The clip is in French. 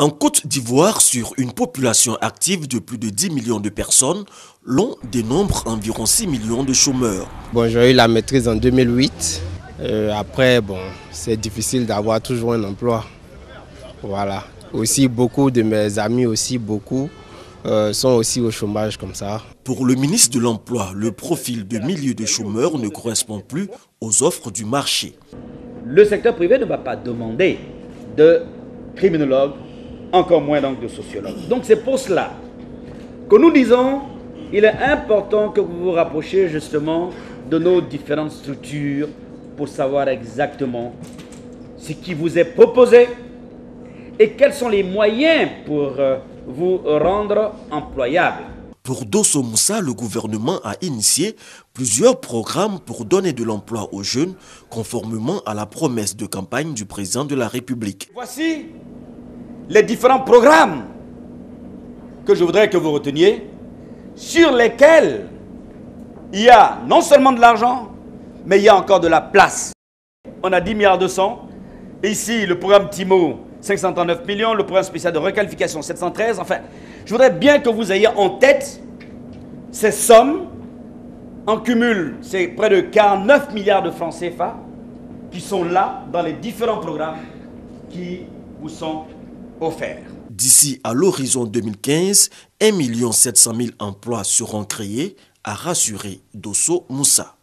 En Côte d'Ivoire, sur une population active de plus de 10 millions de personnes, l'on dénombre environ 6 millions de chômeurs. Bon, j'ai eu la maîtrise en 2008. Euh, après, bon, c'est difficile d'avoir toujours un emploi. Voilà. Aussi, beaucoup de mes amis, aussi beaucoup, euh, sont aussi au chômage comme ça. Pour le ministre de l'Emploi, le profil de milieu de chômeurs ne correspond plus aux offres du marché. Le secteur privé ne va pas demander de criminologues encore moins donc de sociologues. Donc c'est pour cela que nous disons, il est important que vous vous rapprochiez justement de nos différentes structures pour savoir exactement ce qui vous est proposé et quels sont les moyens pour euh, vous rendre employable. Pour Dosso Moussa, le gouvernement a initié plusieurs programmes pour donner de l'emploi aux jeunes, conformément à la promesse de campagne du président de la République. Voici les différents programmes que je voudrais que vous reteniez, sur lesquels il y a non seulement de l'argent, mais il y a encore de la place. On a 10 milliards de cents. Ici, le programme TIMO, 539 millions. Le programme spécial de requalification, 713. Enfin, je voudrais bien que vous ayez en tête ces sommes. En cumul, c'est près de 49 milliards de francs CFA qui sont là dans les différents programmes qui vous sont D'ici à l'horizon 2015, 1 700 000 emplois seront créés, a rassuré Dosso Moussa.